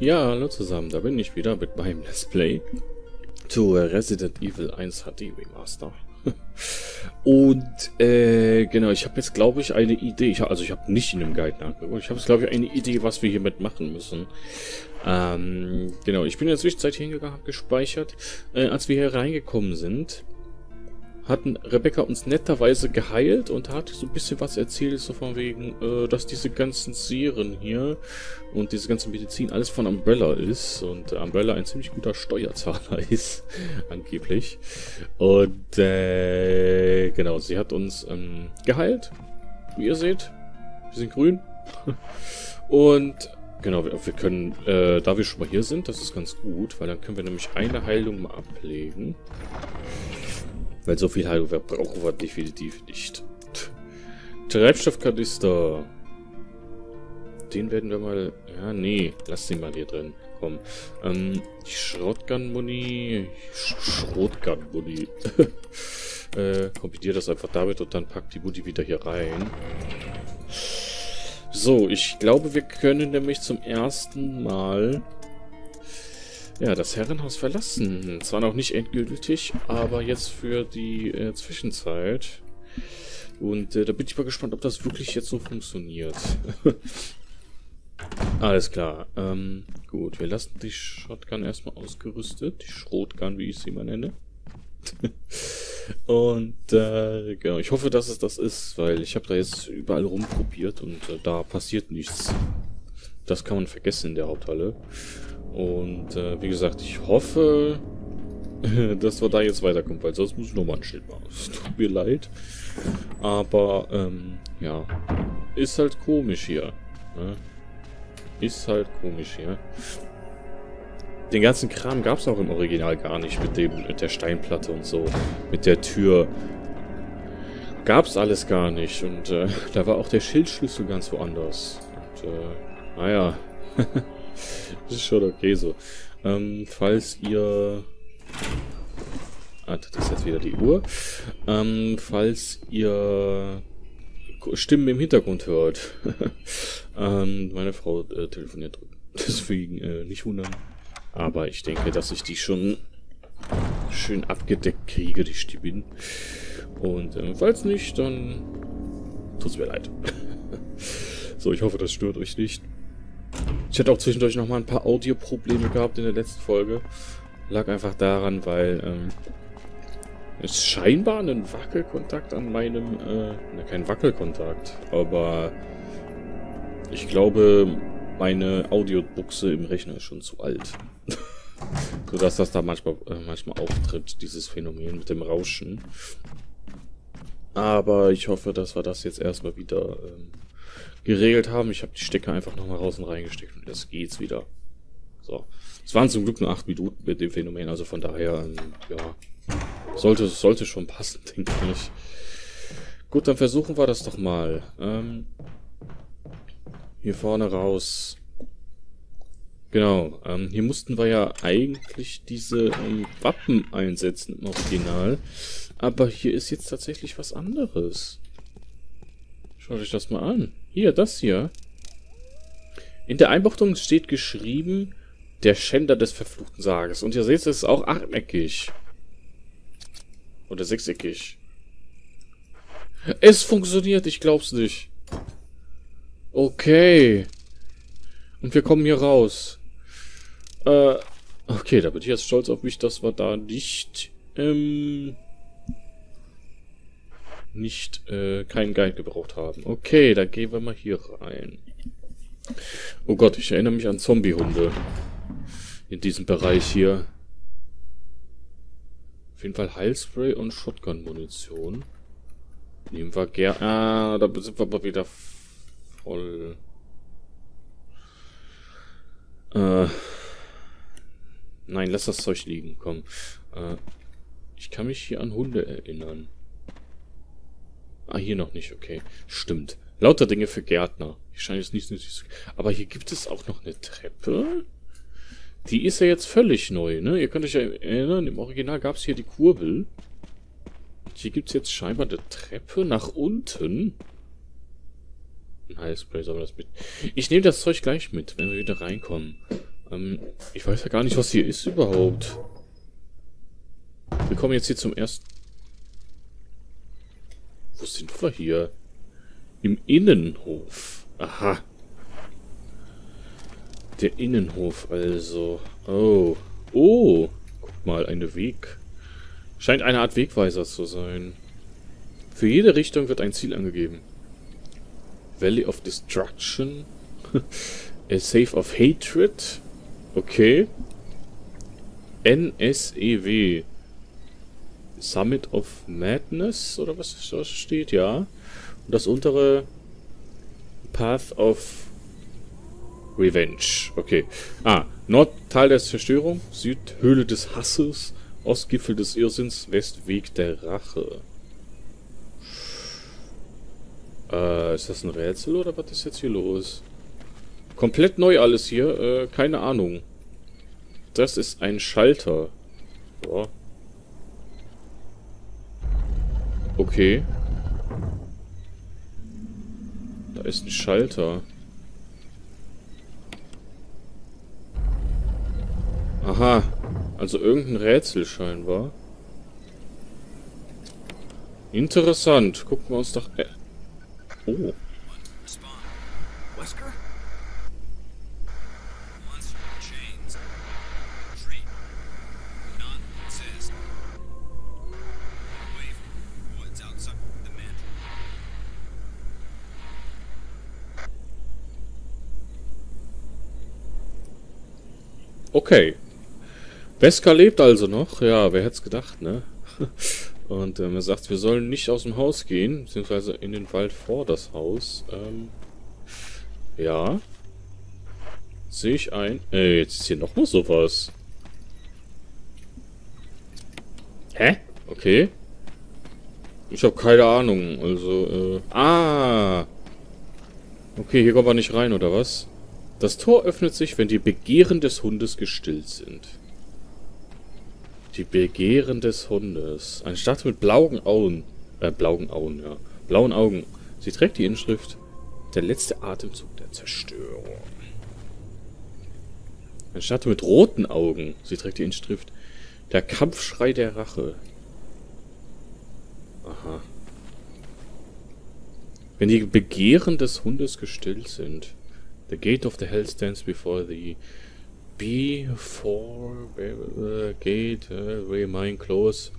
Ja, hallo zusammen, da bin ich wieder mit meinem Let's Play zu Resident Evil 1 HD Remaster. Und, äh, genau, ich habe jetzt, glaube ich, eine Idee. Ich, also ich habe nicht in dem Guide nachgeguckt. Ich habe jetzt, glaube ich, eine Idee, was wir hiermit machen müssen. Ähm, genau, ich bin in der Zwischenzeit hingegangen, habe gespeichert. Äh, als wir hier reingekommen sind, hatten Rebecca uns netterweise geheilt und hat so ein bisschen was erzählt, so von wegen, äh, dass diese ganzen Serien hier und diese ganze Medizin alles von Umbrella ist und Umbrella ein ziemlich guter Steuerzahler ist, angeblich. Und äh, genau, sie hat uns ähm, geheilt, wie ihr seht. Wir sind grün. und genau, wir, wir können, äh, da wir schon mal hier sind, das ist ganz gut, weil dann können wir nämlich eine Heilung mal ablegen. Weil so viel Heilung brauchen wir definitiv nicht. Treibstoffkanister. Den werden wir mal... Ja, nee. Lass den mal hier drin. Komm. Ähm, Schrotgun-Muni... Schrotgun-Muni. äh, kombiniere das einfach damit und dann pack die Muni wieder hier rein. So, ich glaube, wir können nämlich zum ersten Mal ja, das Herrenhaus verlassen. Zwar noch nicht endgültig, aber jetzt für die äh, Zwischenzeit. Und äh, da bin ich mal gespannt, ob das wirklich jetzt so funktioniert. Alles klar. Ähm, gut, wir lassen die Shotgun erstmal ausgerüstet. Die Schrotgun, wie ich sie mal nenne. und äh, genau, ich hoffe, dass es das ist, weil ich habe da jetzt überall rumprobiert und äh, da passiert nichts. Das kann man vergessen in der Haupthalle. Und äh, wie gesagt, ich hoffe, dass wir da jetzt weiterkommen, weil sonst muss ich nochmal ein Schild machen. Es tut mir leid. Aber, ähm, ja. Ist halt komisch hier. Ne? Ist halt komisch hier. Den ganzen Kram gab es auch im Original gar nicht mit dem mit der Steinplatte und so. Mit der Tür. Gab es alles gar nicht. Und äh, da war auch der Schildschlüssel ganz woanders. Und, äh, naja. das ist schon okay so. Ähm, falls ihr... Ah, das ist jetzt wieder die Uhr. Ähm, falls ihr Stimmen im Hintergrund hört. ähm, meine Frau äh, telefoniert. Deswegen äh, nicht wundern. Aber ich denke, dass ich die schon schön abgedeckt kriege, die Stimmen. Und ähm, falls nicht, dann tut's mir leid. so, ich hoffe, das stört euch nicht. Ich hatte auch zwischendurch noch mal ein paar Audioprobleme gehabt in der letzten Folge. Lag einfach daran, weil ähm, es scheinbar einen Wackelkontakt an meinem, äh, ne, kein Wackelkontakt, aber ich glaube, meine Audiobuchse im Rechner ist schon zu alt. Sodass das da manchmal, äh, manchmal auftritt, dieses Phänomen mit dem Rauschen. Aber ich hoffe, dass wir das jetzt erstmal wieder ähm, geregelt haben. Ich habe die Stecker einfach nochmal raus und reingesteckt und jetzt geht's wieder. So. Es waren zum Glück nur 8 Minuten mit dem Phänomen, also von daher, ähm, ja, sollte, sollte schon passen, denke ich. Gut, dann versuchen wir das doch mal. Ähm, hier vorne raus. Genau, ähm, hier mussten wir ja eigentlich diese ähm, Wappen einsetzen im Original. Aber hier ist jetzt tatsächlich was anderes. Schaut euch das mal an. Hier, das hier. In der Einbuchtung steht geschrieben, der Schänder des verfluchten Sarges. Und ihr seht, es ist auch achteckig. Oder sechseckig. Es funktioniert, ich glaub's nicht. Okay. Und wir kommen hier raus. Äh, okay, da bin ich jetzt stolz auf mich, dass wir da nicht, ähm, nicht äh, keinen Guide gebraucht haben. Okay, dann gehen wir mal hier rein. Oh Gott, ich erinnere mich an Zombiehunde. In diesem Bereich hier. Auf jeden Fall Heilspray und Shotgun-Munition. Nehmen wir gerne... Ah, da sind wir aber wieder voll. Äh... Nein, lass das Zeug liegen, komm. Äh, ich kann mich hier an Hunde erinnern. Ah, hier noch nicht, okay. Stimmt. Lauter Dinge für Gärtner. Ich scheine es nicht nötig zu... Aber hier gibt es auch noch eine Treppe. Die ist ja jetzt völlig neu, ne? Ihr könnt euch ja erinnern, im Original gab es hier die Kurbel. Hier gibt es jetzt scheinbar eine Treppe nach unten. Ein Highspray, soll das mit... Ich nehme das Zeug gleich mit, wenn wir wieder reinkommen. Ähm, ich weiß ja gar nicht, was hier ist überhaupt. Wir kommen jetzt hier zum ersten... Wo sind wir hier? Im Innenhof. Aha. Der Innenhof also. Oh. Oh. Guck mal, eine Weg. Scheint eine Art Wegweiser zu sein. Für jede Richtung wird ein Ziel angegeben. Valley of Destruction. A Safe of Hatred. Okay. NSEW. Summit of Madness, oder was das steht, ja. Und das untere Path of Revenge. Okay. Ah, Nordteil der Zerstörung, Südhöhle des Hasses, Ostgipfel des Irrsinns, Westweg der Rache. Äh, ist das ein Rätsel oder was ist jetzt hier los? Komplett neu alles hier, äh, keine Ahnung. Das ist ein Schalter. Boah. Okay. Da ist ein Schalter. Aha. Also irgendein Rätsel scheinbar. Interessant. Gucken wir uns doch... Äh oh. Okay. Wesker lebt also noch. Ja, wer hätte es gedacht, ne? Und ähm, er sagt, wir sollen nicht aus dem Haus gehen, beziehungsweise in den Wald vor das Haus. Ähm, ja. Sehe ich ein. Äh, jetzt ist hier noch mal sowas. Hä? Okay. Ich habe keine Ahnung. Also, äh... Ah! Okay, hier kommen wir nicht rein, oder was? Das Tor öffnet sich, wenn die Begehren des Hundes gestillt sind. Die Begehren des Hundes. Eine Statue mit blauen Augen. Äh, blauen Augen, ja. Blauen Augen. Sie trägt die Inschrift Der letzte Atemzug der Zerstörung. Eine Statue mit roten Augen. Sie trägt die Inschrift Der Kampfschrei der Rache. Aha. Wenn die Begehren des Hundes gestillt sind. The gate of the hell stands before the before the gate uh, remain closed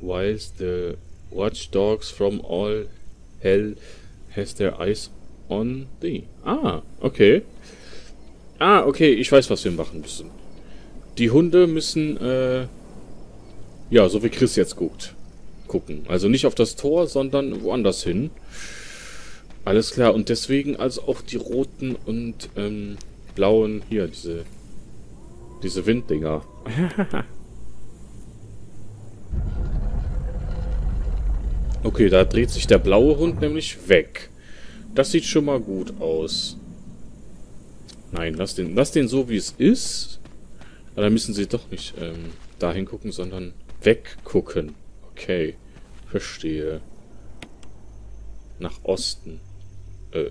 whilst the watchdogs from all hell has their eyes on thee. Ah, okay. Ah, okay, ich weiß, was wir machen müssen. Die Hunde müssen, äh, ja, so wie Chris jetzt guckt, gucken. Also nicht auf das Tor, sondern woanders hin. Alles klar, und deswegen also auch die roten und ähm, blauen, hier, diese, diese Winddinger. okay, da dreht sich der blaue Hund nämlich weg. Das sieht schon mal gut aus. Nein, lass den, lass den so, wie es ist. Aber dann müssen sie doch nicht ähm, dahin gucken, sondern weggucken. Okay, verstehe. Nach Osten. Äh.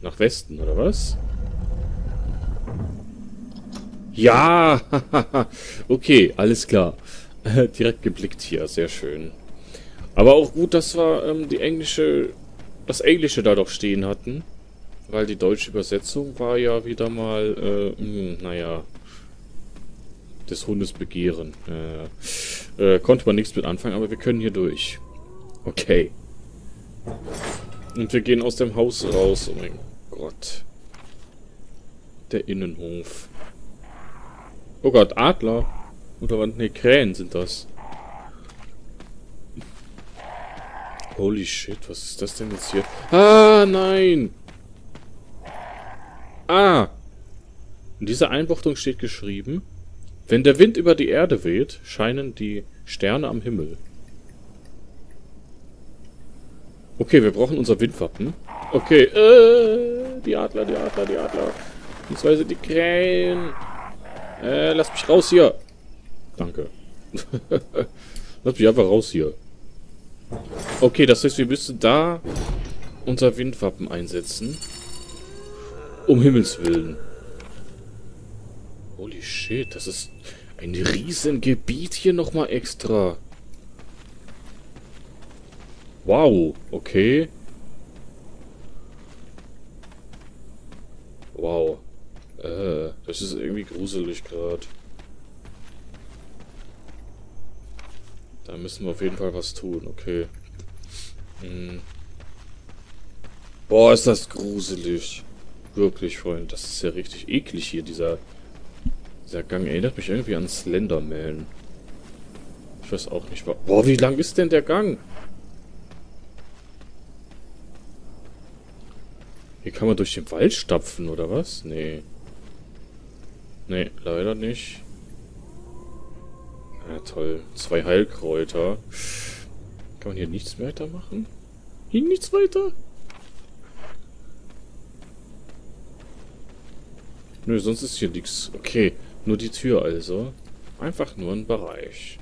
Nach Westen, oder was? Ja! okay, alles klar. Direkt geblickt hier, sehr schön. Aber auch gut, dass wir ähm, die englische, das Englische da doch stehen hatten. Weil die deutsche Übersetzung war ja wieder mal, äh, mh, hm, naja, des Hundes Begehren. Äh, äh, konnte man nichts mit anfangen, aber wir können hier durch. Okay. Und wir gehen aus dem Haus raus. Oh mein Gott. Der Innenhof. Oh Gott, Adler. Oder was? Ne, Krähen sind das. Holy shit, was ist das denn jetzt hier? Ah, nein! Ah! In dieser Einbuchtung steht geschrieben, wenn der Wind über die Erde weht, scheinen die Sterne am Himmel. Okay, wir brauchen unser Windwappen. Okay, äh, die Adler, die Adler, die Adler. Beziehungsweise die Krähen. Äh, lass mich raus hier. Danke. lass mich einfach raus hier. Okay, das heißt, wir müssen da unser Windwappen einsetzen. Um Himmels Willen. Holy shit, das ist ein Riesengebiet hier nochmal extra. Wow, okay. Wow. Äh, das ist irgendwie gruselig gerade. Da müssen wir auf jeden Fall was tun, okay. Hm. Boah, ist das gruselig. Wirklich, Freund. Das ist ja richtig eklig hier, dieser... Dieser Gang erinnert mich irgendwie an Slenderman. Ich weiß auch nicht, Boah, wie lang ist denn der Gang? Hier kann man durch den Wald stapfen, oder was? Nee. Nee, leider nicht. Ja, toll. Zwei Heilkräuter. Kann man hier nichts weiter machen? Hier nichts weiter? Nö, sonst ist hier nichts. Okay, nur die Tür also. Einfach nur ein Bereich.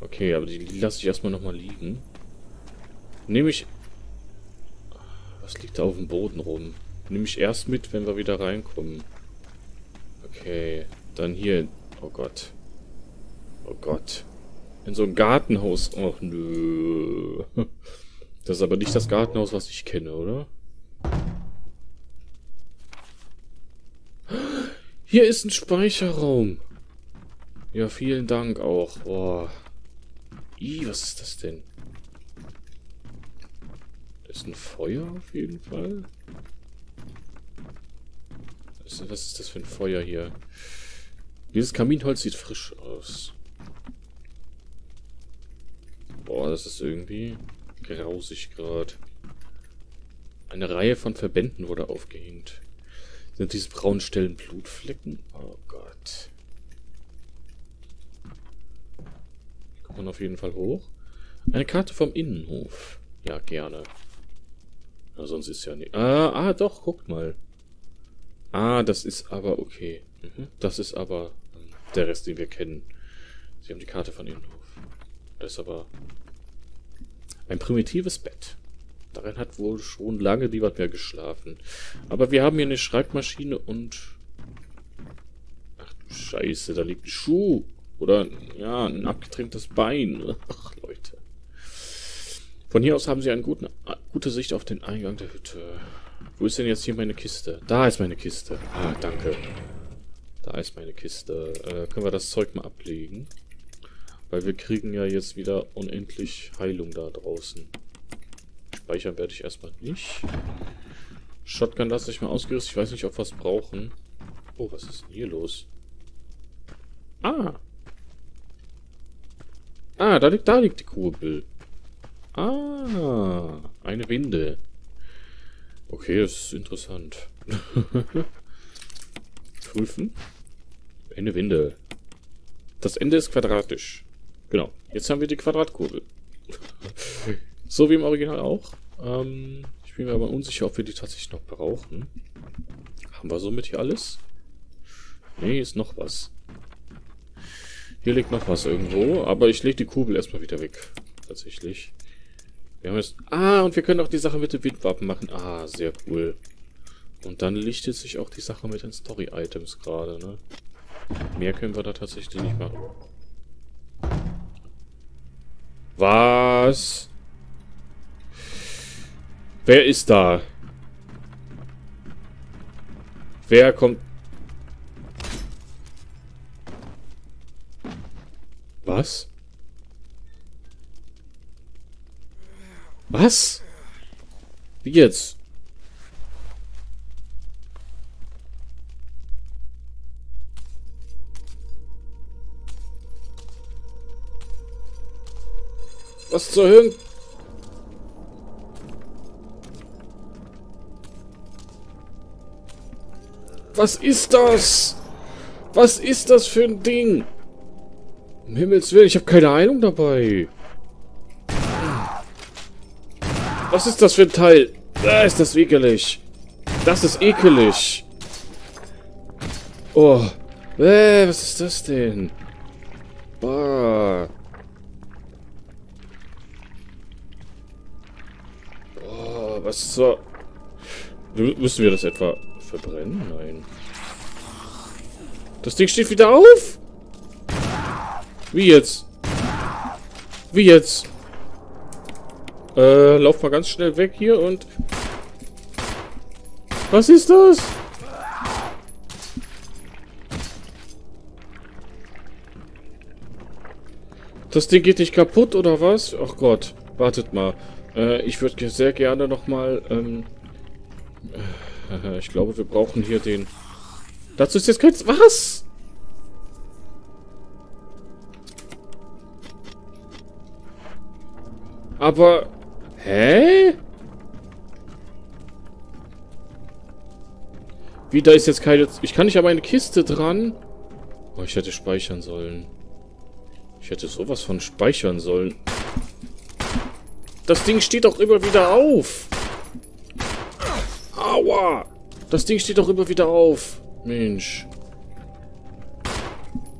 Okay, aber die lasse ich erstmal nochmal liegen. Nehme ich... Was liegt da auf dem Boden rum? Nehme ich erst mit, wenn wir wieder reinkommen. Okay, dann hier... Oh Gott. Oh Gott. In so ein Gartenhaus. Och, nö. Das ist aber nicht das Gartenhaus, was ich kenne, oder? Hier ist ein Speicherraum. Ja, vielen Dank auch. Boah. Ih, was ist das denn? Das ist ein Feuer auf jeden Fall. Was ist das für ein Feuer hier? Dieses Kaminholz sieht frisch aus. Boah, das ist irgendwie grausig gerade. Eine Reihe von Verbänden wurde aufgehängt. Sind diese braunen Stellen Blutflecken? Oh Gott. Kommt man auf jeden Fall hoch. Eine Karte vom Innenhof. Ja, gerne. Ja, sonst ist ja nicht... Ah, ah, doch, guckt mal. Ah, das ist aber okay. Mhm. Das ist aber der Rest, den wir kennen. Sie haben die Karte von Innenhof. Das ist aber ein primitives Bett. Darin hat wohl schon lange niemand mehr geschlafen. Aber wir haben hier eine Schreibmaschine und... Ach du Scheiße, da liegt ein Schuh. Oder, ja, ein abgetrenntes Bein. Ach, Leute. Von hier aus haben sie eine gute, Sicht auf den Eingang der Hütte. Wo ist denn jetzt hier meine Kiste? Da ist meine Kiste. Ah, danke. Da ist meine Kiste. Äh, können wir das Zeug mal ablegen? Weil wir kriegen ja jetzt wieder unendlich Heilung da draußen. Speichern werde ich erstmal nicht. Shotgun lasse ich mal ausgerüstet. Ich weiß nicht, ob wir es brauchen. Oh, was ist denn hier los? Ah. Ah, da liegt, da liegt die Kurbel. Ah, eine Winde. Okay, das ist interessant. Prüfen. Eine Winde. Das Ende ist quadratisch. Genau. Jetzt haben wir die Quadratkurbel. so wie im Original auch. Ähm, ich bin mir aber unsicher, ob wir die tatsächlich noch brauchen. Haben wir somit hier alles? Nee, ist noch was. Hier liegt noch was irgendwo, aber ich lege die Kurbel erstmal wieder weg. Tatsächlich. Wir haben jetzt... Ah, und wir können auch die Sache mit dem Windwappen machen. Ah, sehr cool. Und dann lichtet sich auch die Sache mit den Story-Items gerade, ne? Mehr können wir da tatsächlich nicht machen. Was? Wer ist da? Wer kommt... Was? Was? Wie jetzt? Was zur Höhe? Was ist das? Was ist das für ein Ding? Um Himmels Willen, ich habe keine Ahnung dabei. Was ist das für ein Teil? Da ist das ekelig. Das ist ekelig. Oh. Äh, was ist das denn? Boah. Boah, was so... Müssen wir das etwa verbrennen? Nein. Das Ding steht wieder auf? Wie jetzt? Wie jetzt? Äh, lauf mal ganz schnell weg hier und... Was ist das? Das Ding geht nicht kaputt, oder was? Ach Gott, wartet mal. Äh, ich würde sehr gerne nochmal, ähm... Äh, ich glaube, wir brauchen hier den... Dazu ist jetzt kein... Was? Aber... Hä? Wie, da ist jetzt keine... Ich kann nicht aber eine Kiste dran. Oh, ich hätte speichern sollen. Ich hätte sowas von speichern sollen. Das Ding steht doch immer wieder auf. Aua. Das Ding steht doch immer wieder auf. Mensch.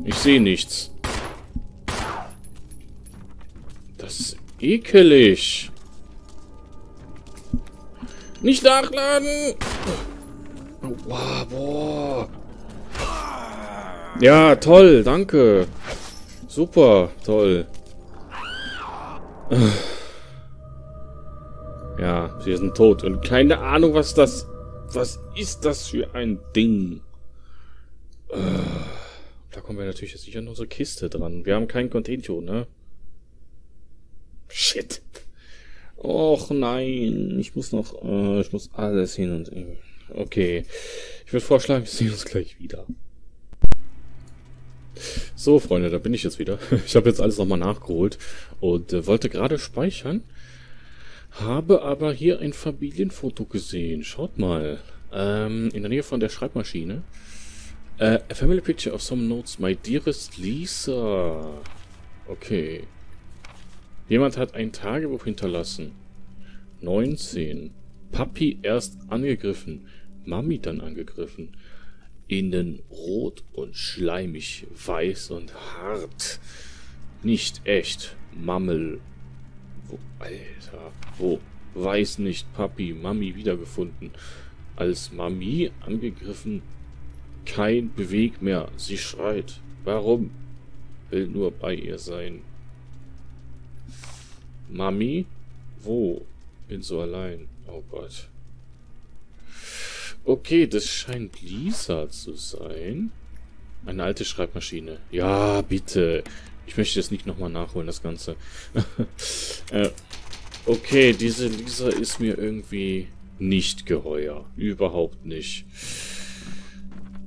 Ich sehe nichts. Das ist ekelig. Nicht nachladen. Wow, boah. Ja, toll, danke. Super, toll. Ja, sie sind tot. Und keine Ahnung, was das... Was ist das für ein Ding? Da kommen wir natürlich jetzt nicht an unsere Kiste dran. Wir haben kein Contentio, ne? Shit. Och nein, ich muss noch... Äh, ich muss alles hin und... Okay. Ich würde vorschlagen, wir sehen uns gleich wieder. So, Freunde, da bin ich jetzt wieder. Ich habe jetzt alles nochmal nachgeholt und äh, wollte gerade speichern. Habe aber hier ein Familienfoto gesehen. Schaut mal. Ähm, in der Nähe von der Schreibmaschine. Äh, a family picture of some notes. My dearest Lisa. Okay. Jemand hat ein Tagebuch hinterlassen. 19. Papi erst angegriffen. Mami dann angegriffen. Innen rot und schleimig, weiß und hart. Nicht echt. Mammel. Wo, Alter. Wo? Weiß nicht. Papi, Mami wiedergefunden. Als Mami angegriffen. Kein Beweg mehr. Sie schreit. Warum? Will nur bei ihr sein. Mami? Wo? Bin so allein. Oh Gott. Okay, das scheint Lisa zu sein. Eine alte Schreibmaschine. Ja, bitte. Ich möchte das nicht nochmal nachholen, das Ganze. äh, okay, diese Lisa ist mir irgendwie nicht geheuer. Überhaupt nicht.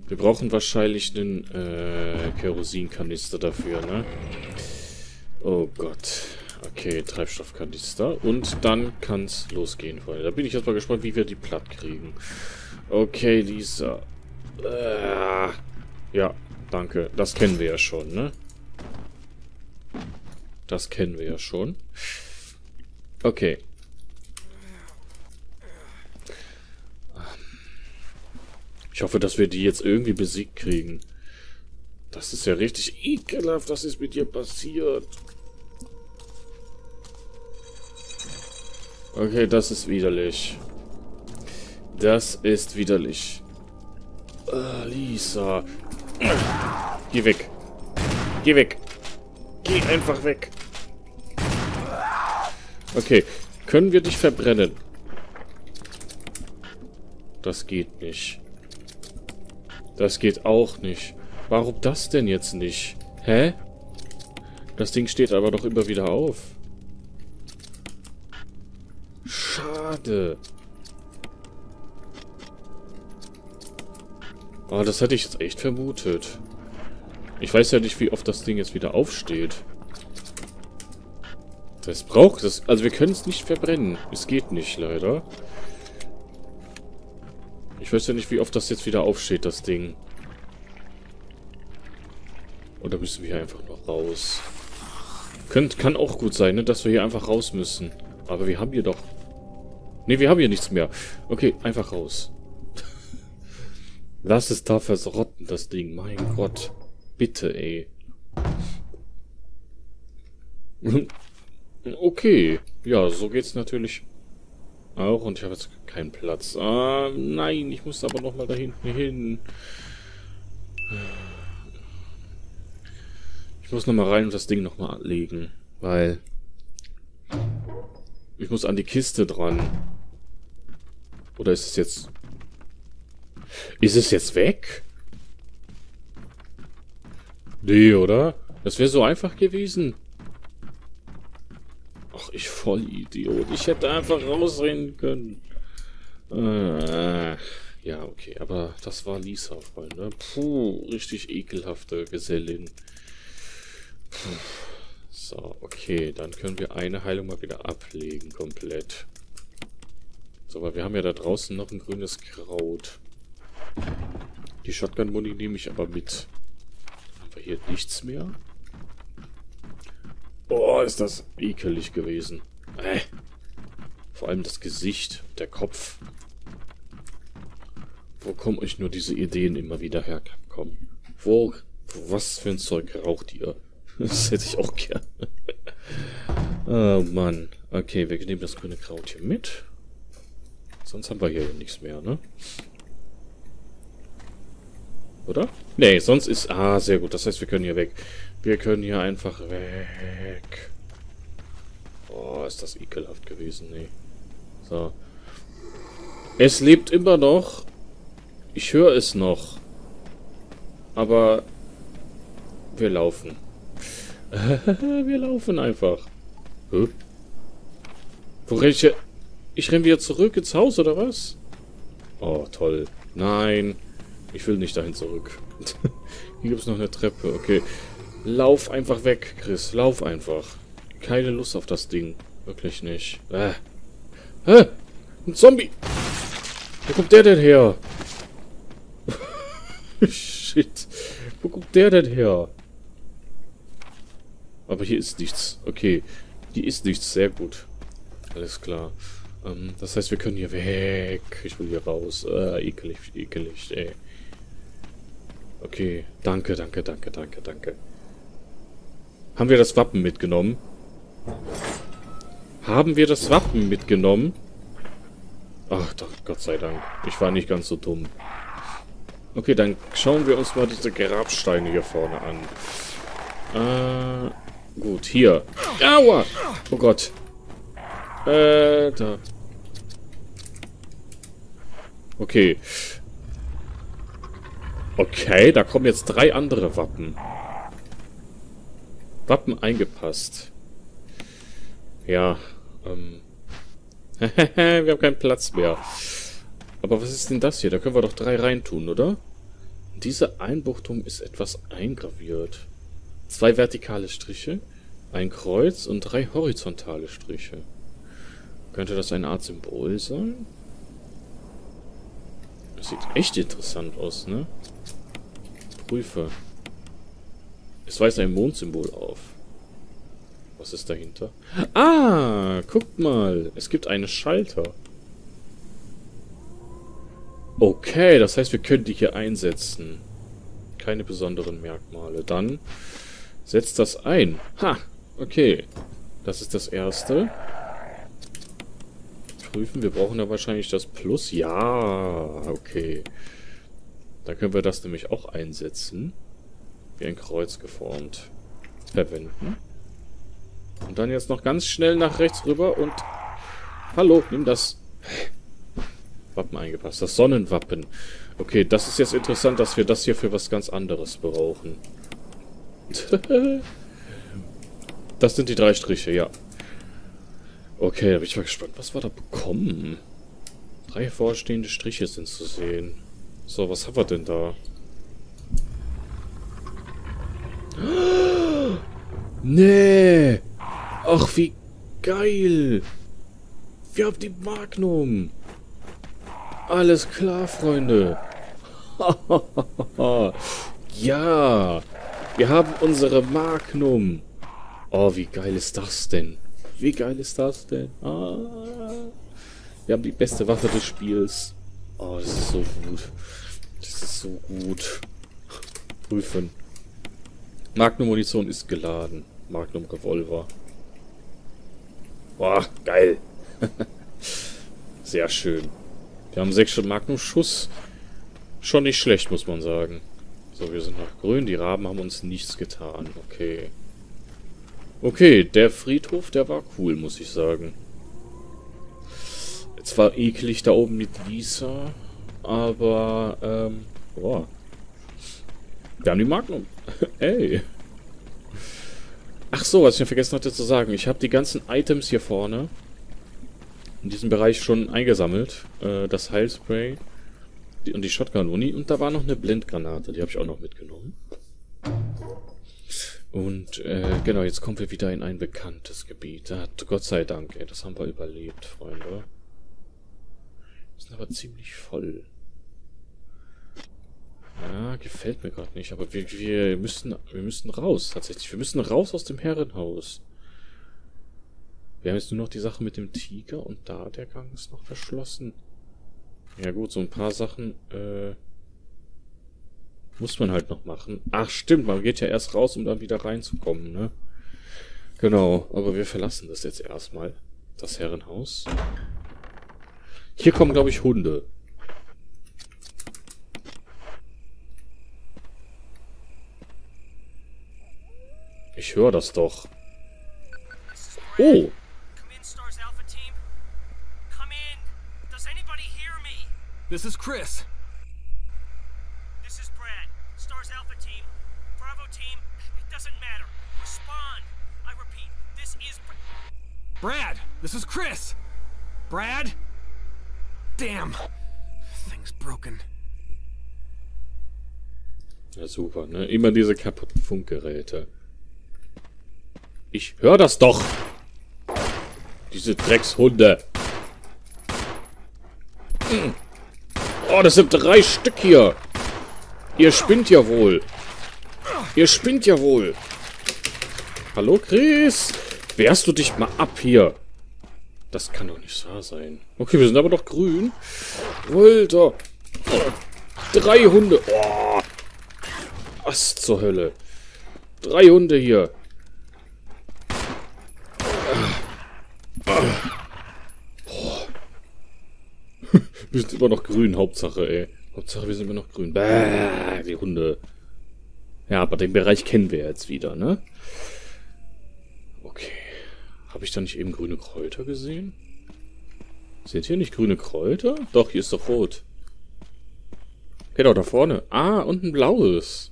Wir brauchen wahrscheinlich einen äh, Kerosinkanister dafür, ne? Oh Gott. Okay, Treibstoffkanister. Und dann kann es losgehen, Freunde. Da bin ich jetzt mal gespannt, wie wir die platt kriegen. Okay, Lisa. Äh, ja, danke. Das kennen wir ja schon, ne? Das kennen wir ja schon. Okay. Ich hoffe, dass wir die jetzt irgendwie besiegt kriegen. Das ist ja richtig ekelhaft, was ist mit dir passiert. Okay, das ist widerlich. Das ist widerlich. Uh, Lisa. Geh weg. Geh weg. Geh einfach weg. Okay. Können wir dich verbrennen? Das geht nicht. Das geht auch nicht. Warum das denn jetzt nicht? Hä? Das Ding steht aber doch immer wieder auf. Schade. Oh, das hätte ich jetzt echt vermutet. Ich weiß ja nicht, wie oft das Ding jetzt wieder aufsteht. Das braucht es. Also wir können es nicht verbrennen. Es geht nicht, leider. Ich weiß ja nicht, wie oft das jetzt wieder aufsteht, das Ding. Oder müssen wir hier einfach noch raus? Könnt, kann auch gut sein, ne, dass wir hier einfach raus müssen. Aber wir haben hier doch... Ne, wir haben hier nichts mehr. Okay, einfach raus. Lass es da versrotten, das Ding. Mein Gott. Bitte, ey. okay. Ja, so geht's natürlich auch. Und ich habe jetzt keinen Platz. Ah, nein, ich muss aber noch mal da hinten hin. Ich muss nochmal rein und das Ding nochmal legen, weil ich muss an die Kiste dran. Oder ist es jetzt... Ist es jetzt weg? Nee, oder? Das wäre so einfach gewesen. Ach, ich voll Idiot. Ich hätte einfach rausrennen können. Äh, ja, okay. Aber das war Lisa, Freunde. Puh, richtig ekelhafte Gesellin. Puh. So, okay. Dann können wir eine Heilung mal wieder ablegen, komplett. So, aber wir haben ja da draußen noch ein grünes Kraut. Die Shotgun-Muni nehme ich aber mit. Haben wir hier nichts mehr? Boah, ist das ekelig gewesen. Äh. Vor allem das Gesicht, der Kopf. Wo kommen euch nur diese Ideen immer wieder herkommen? Wo, was für ein Zeug raucht ihr? Das hätte ich auch gerne. oh Mann. Okay, wir nehmen das grüne Kraut hier mit. Sonst haben wir hier nichts mehr, ne? Oder? Nee, sonst ist... Ah, sehr gut. Das heißt, wir können hier weg. Wir können hier einfach weg. Oh, ist das ekelhaft gewesen, nee. So. Es lebt immer noch. Ich höre es noch. Aber wir laufen. wir laufen einfach. Hä? Wo ich Ich renn wieder zurück ins Haus, oder was? Oh, toll. Nein. Ich will nicht dahin zurück. Hier gibt es noch eine Treppe. Okay. Lauf einfach weg, Chris. Lauf einfach. Keine Lust auf das Ding. Wirklich nicht. Äh. Hä? Ein Zombie! Wo kommt der denn her? Shit. Wo kommt der denn her? Aber hier ist nichts. Okay. Hier ist nichts. Sehr gut. Alles klar. Ähm, das heißt, wir können hier weg. Ich will hier raus. Äh, ekelig, ekelig, ey. Okay. Danke, danke, danke, danke, danke. Haben wir das Wappen mitgenommen? Haben wir das Wappen mitgenommen? Ach doch, Gott sei Dank. Ich war nicht ganz so dumm. Okay, dann schauen wir uns mal diese Grabsteine hier vorne an. Äh, gut, hier. Aua! Oh Gott. Äh, da. Okay. Okay, da kommen jetzt drei andere Wappen. Wappen eingepasst. Ja, ähm... wir haben keinen Platz mehr. Aber was ist denn das hier? Da können wir doch drei reintun, oder? Diese Einbuchtung ist etwas eingraviert. Zwei vertikale Striche, ein Kreuz und drei horizontale Striche. Könnte das eine Art Symbol sein? Das sieht echt interessant aus, ne? Prüfe. Es weist ein Mondsymbol auf. Was ist dahinter? Ah, guckt mal. Es gibt einen Schalter. Okay, das heißt, wir können die hier einsetzen. Keine besonderen Merkmale. Dann setzt das ein. Ha, okay. Das ist das erste. Prüfen, wir brauchen da wahrscheinlich das Plus. Ja, okay. Dann können wir das nämlich auch einsetzen wie ein Kreuz geformt verwenden. Und dann jetzt noch ganz schnell nach rechts rüber und... Hallo, nimm das. Wappen eingepasst. Das Sonnenwappen. Okay, das ist jetzt interessant, dass wir das hier für was ganz anderes brauchen. das sind die drei Striche, ja. Okay, bin ich mal gespannt, was wir da bekommen. Drei vorstehende Striche sind zu sehen. So, was haben wir denn da? Nee. Ach, wie geil. Wir haben die Magnum. Alles klar, Freunde. ja. Wir haben unsere Magnum. Oh, wie geil ist das denn? Wie geil ist das denn? Ah. Wir haben die beste Waffe des Spiels. Oh, das ist so gut. Das ist so gut. Prüfen. Magnum-Munition ist geladen. Magnum-Revolver. Boah, geil. Sehr schön. Wir haben sechs Magnum-Schuss. Schon nicht schlecht, muss man sagen. So, wir sind noch grün. Die Raben haben uns nichts getan. Okay. Okay, der Friedhof, der war cool, muss ich sagen. Es war eklig da oben mit Lisa, aber, ähm, boah. Wir haben die Magnum. Ey. Ach so, was ich vergessen hatte zu sagen. Ich habe die ganzen Items hier vorne in diesem Bereich schon eingesammelt. Äh, das Heilspray und die Shotgun-Uni. Und da war noch eine Blendgranate, die habe ich auch noch mitgenommen. Und äh, genau, jetzt kommen wir wieder in ein bekanntes Gebiet. Ah, Gott sei Dank, ey, das haben wir überlebt, Freunde. Wir sind aber ziemlich voll. Ja, gefällt mir gerade nicht, aber wir, wir müssen wir müssen raus, tatsächlich. Wir müssen raus aus dem Herrenhaus. Wir haben jetzt nur noch die Sache mit dem Tiger und da der Gang ist noch verschlossen. Ja gut, so ein paar Sachen, äh, muss man halt noch machen. Ach, stimmt, man geht ja erst raus, um dann wieder reinzukommen, ne? Genau, aber wir verlassen das jetzt erstmal. Das Herrenhaus. Hier kommen, glaube ich, Hunde. Ich höre das doch. Oh! This is Chris. Brad, this is Chris. Brad? Damn. Thing's broken. Ja, super, ne? Immer diese kaputten Funkgeräte. Ich höre das doch! Diese Dreckshunde. Oh, das sind drei Stück hier. Ihr spinnt ja wohl. Ihr spinnt ja wohl. Hallo, Chris? Wehrst du dich mal ab hier? Das kann doch nicht wahr sein. Okay, wir sind aber doch grün. Alter. Drei Hunde. Oh. Was zur Hölle? Drei Hunde hier. Wir sind immer noch grün, Hauptsache, ey. Hauptsache, wir sind immer noch grün. Bäh, die Hunde. Ja, aber den Bereich kennen wir jetzt wieder, ne? Okay. Habe ich da nicht eben grüne Kräuter gesehen? Seht ihr nicht grüne Kräuter? Doch, hier ist doch rot. Genau, da vorne. Ah, und ein blaues.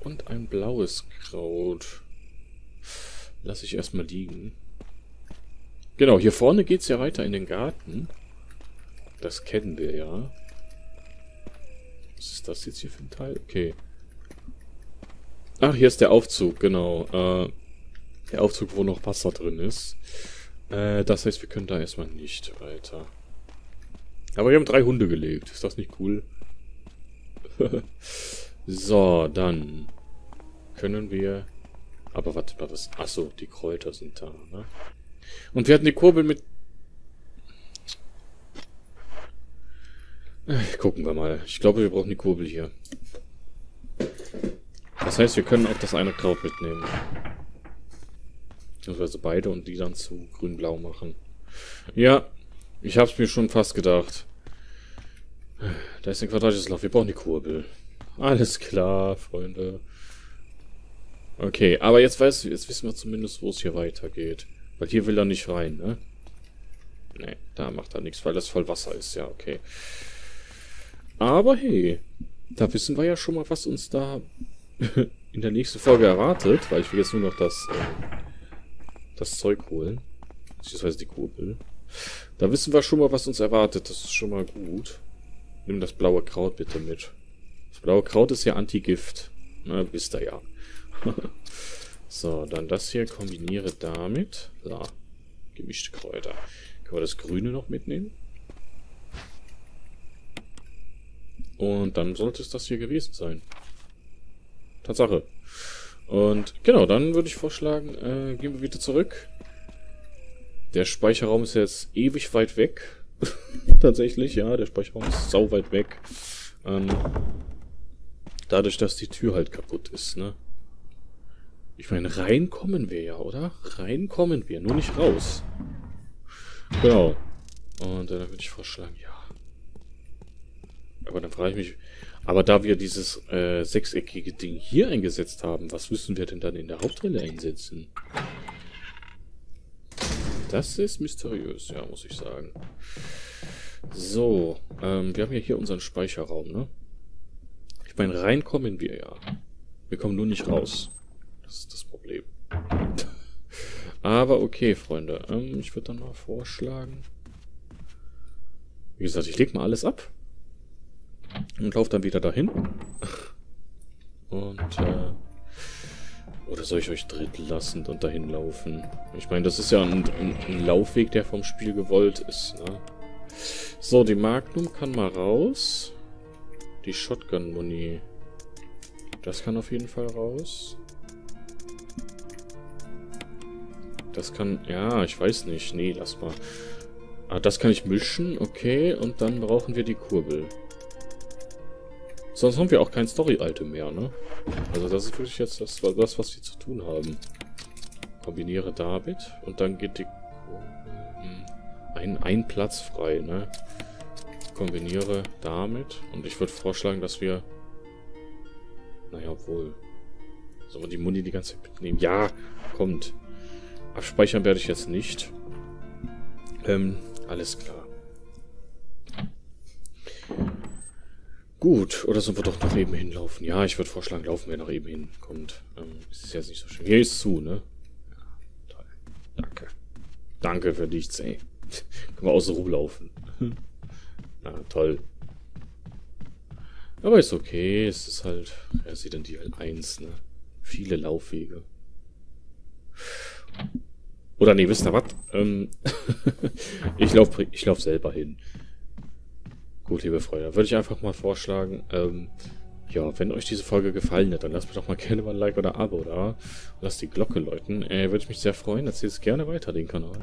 Und ein blaues Kraut. Lass ich erstmal liegen. Genau, hier vorne geht's ja weiter in den Garten. Das kennen wir ja. Was ist das jetzt hier für ein Teil? Okay. Ach, hier ist der Aufzug, genau. Äh, der Aufzug, wo noch Wasser drin ist. Äh, das heißt, wir können da erstmal nicht weiter. Aber wir haben drei Hunde gelegt. Ist das nicht cool? so, dann können wir... Aber warte mal, was... Achso, die Kräuter sind da, ne? Und wir hatten die Kurbel mit... gucken wir mal. Ich glaube, wir brauchen die Kurbel hier. Das heißt, wir können auch das eine Kraut mitnehmen. Beziehungsweise beide und die dann zu grün-blau machen. Ja, ich hab's mir schon fast gedacht. Da ist ein quadratisches Loch. Wir brauchen die Kurbel. Alles klar, Freunde. Okay, aber jetzt, weiß, jetzt wissen wir zumindest, wo es hier weitergeht. Weil hier will er nicht rein, ne? Ne, da macht er nichts, weil das voll Wasser ist. Ja, okay. Aber hey, da wissen wir ja schon mal, was uns da in der nächsten Folge erwartet. Weil ich will jetzt nur noch das... Äh, das Zeug holen. Beziehungsweise die Kurbel. Da wissen wir schon mal, was uns erwartet. Das ist schon mal gut. Nimm das blaue Kraut bitte mit. Das blaue Kraut ist ja Antigift. Na, wisst ihr ja. so, dann das hier kombiniere damit. So, gemischte Kräuter. Können wir das Grüne noch mitnehmen? Und dann sollte es das hier gewesen sein. Tatsache. Und genau, dann würde ich vorschlagen, äh, gehen wir wieder zurück. Der Speicherraum ist jetzt ewig weit weg. Tatsächlich, ja, der Speicherraum ist sau weit weg. Ähm, dadurch, dass die Tür halt kaputt ist, ne? Ich meine, reinkommen wir ja, oder? Reinkommen wir, nur nicht raus. Genau. Und dann würde ich vorschlagen, ja. Aber dann frage ich mich, aber da wir dieses äh, sechseckige Ding hier eingesetzt haben, was müssen wir denn dann in der Haupthalle einsetzen? Das ist mysteriös, ja, muss ich sagen. So, ähm, wir haben ja hier unseren Speicherraum, ne? Ich meine, reinkommen wir ja. Wir kommen nur nicht raus. Das ist das Problem. Aber okay, Freunde. Ähm, ich würde dann mal vorschlagen... Wie gesagt, ich lege mal alles ab. Und laufe dann wieder dahin. Und, äh... Oder soll ich euch drin lassen und dahin laufen? Ich meine, das ist ja ein, ein, ein, Laufweg, der vom Spiel gewollt ist, ne? So, die Magnum kann mal raus. Die Shotgun-Muni. Das kann auf jeden Fall raus. Das kann... Ja, ich weiß nicht. Nee, lass mal. Ah, das kann ich mischen. Okay, und dann brauchen wir die Kurbel. Sonst haben wir auch kein Story-Item mehr, ne? Also das ist wirklich jetzt das, das, was wir zu tun haben. Kombiniere damit und dann geht die... Hm, ein, ein Platz frei, ne? Kombiniere damit und ich würde vorschlagen, dass wir... Naja, obwohl... Sollen wir die Muni die ganze Zeit mitnehmen? Ja, kommt. Abspeichern werde ich jetzt nicht. Ähm, alles klar. Gut, oder sollen wir doch noch eben hinlaufen? Ja, ich würde vorschlagen, laufen wir noch eben hin. Kommt. Ähm, ist jetzt nicht so schön. Hier ist zu, ne? Ja, toll. Danke. Danke für nichts, ey. Können wir außen rumlaufen. Na, toll. Aber ist okay. Es ist halt Resident Evil 1, ne? Viele Laufwege. Oder nee, wisst ihr was? Ähm, ich laufe ich lauf selber hin. Gut, liebe Freunde, würde ich einfach mal vorschlagen, ähm, ja, wenn euch diese Folge gefallen hat, dann lasst mir doch mal gerne mal ein Like oder ein Abo da. Lasst die Glocke läuten. Äh, würde ich mich sehr freuen. Erzählt es gerne weiter, den Kanal.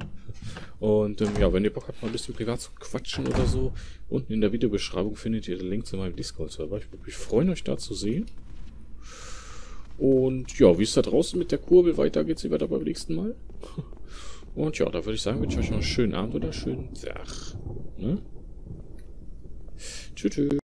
Und ähm, ja, wenn ihr Bock habt, mal ein bisschen privat zu quatschen oder so, unten in der Videobeschreibung findet ihr den Link zu meinem Discord-Server. Ich würde mich freuen, euch da zu sehen. Und ja, wie es da draußen mit der Kurbel weitergeht, sehen wir da beim nächsten Mal. Und ja, da würde ich sagen, wünsche ich euch noch einen schönen Abend oder einen schönen Tag. Ne? Tschüss.